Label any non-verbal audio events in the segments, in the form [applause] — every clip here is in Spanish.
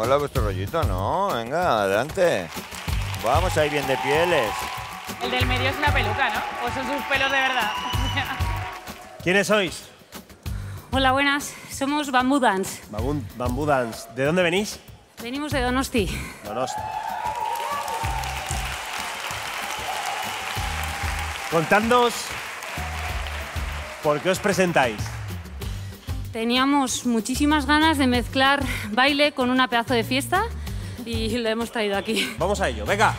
mola vuestro rollito, ¿no? Venga, adelante. Vamos ahí bien de pieles. El del medio es una peluca, ¿no? ¿O son sus pelos de verdad? [laughs] ¿Quiénes sois? Hola, buenas. Somos Bamboo Dance. Bambú, Bambú Dance. ¿De dónde venís? Venimos de Donosti. Donosti. Contadnos por qué os presentáis. Teníamos muchísimas ganas de mezclar baile con una pedazo de fiesta y lo hemos traído aquí. Vamos a ello, venga.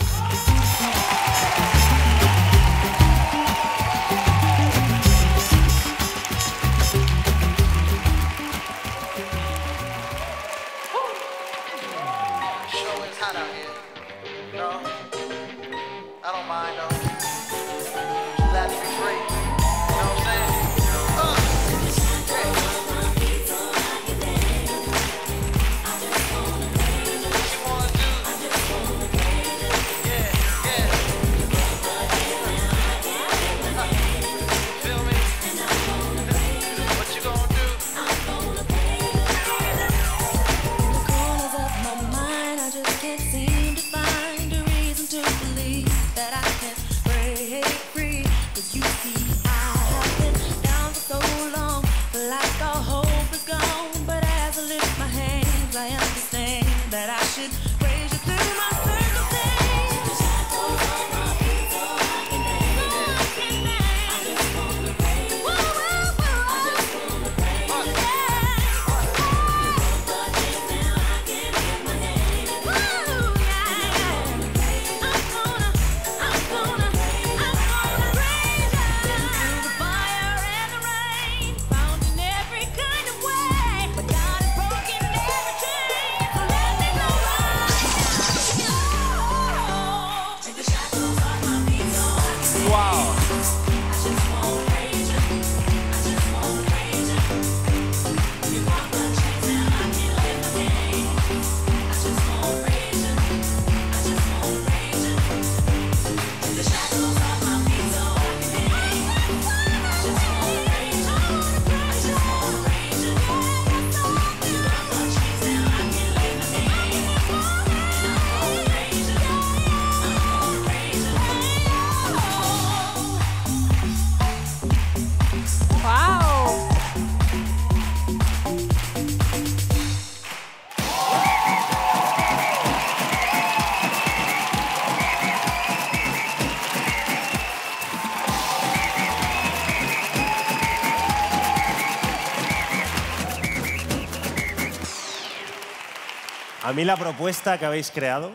A mí la propuesta que habéis creado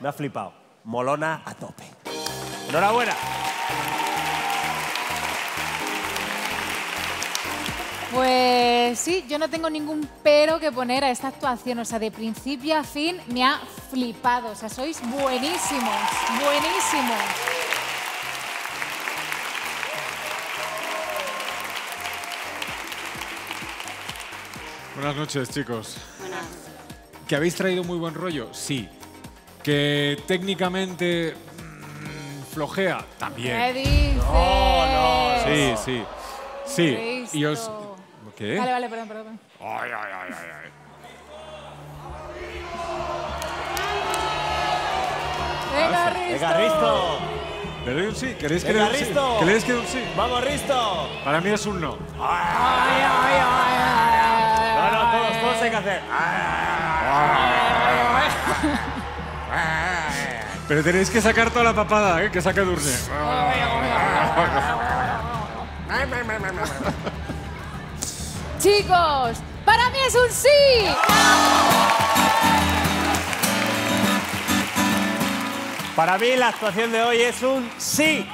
me ha flipado. Molona a tope. Enhorabuena. Pues sí, yo no tengo ningún pero que poner a esta actuación. O sea, de principio a fin me ha flipado. O sea, sois buenísimos, buenísimos. Buenas noches, chicos. ¿Que habéis traído muy buen rollo? Sí. ¿Que técnicamente mm, flojea? También. ¿Qué dices? No, no. Sí, sí. Sí. Cristo. Y os... ¿Qué? Vale, vale, perdón, perdón. Ay, ay, ay, ay, ay. Venga, Risto. Venga, Risto. ¿Le doy un sí? ¿Queréis que Venga, le dé un sí? Risto. ¿Queréis que dé un sí? Vamos, Risto. Para mí es un no. Ay, ay, ay, ay, No, hay que hacer. [laughs] Pero tenéis que sacar toda la papada, ¿eh? Que saque Durne. [laughs] Chicos, para mí es un sí. Para mí la actuación de hoy es un sí.